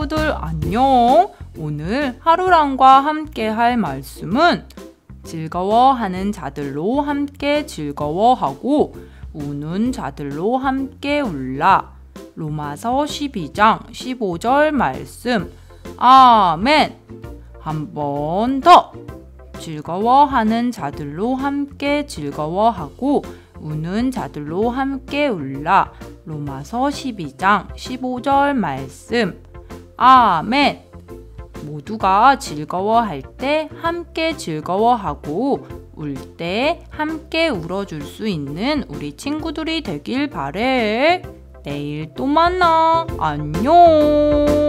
친구들 안녕. 오늘 하루랑과 함께 할 말씀은 즐거워하는 자들로 함께 즐거워하고 우는 자들로 함께 울라. 로마서 12장 15절 말씀. 아멘. 한 번 더. 즐거워하는 자들로 함께 즐거워하고 우는 자들로 함께 울라. 로마서 12장 15절 말씀. 아멘. 모두가 즐거워할 때 함께 즐거워하고 울 때 함께 울어줄 수 있는 우리 친구들이 되길 바래. 내일 또 만나. 안녕.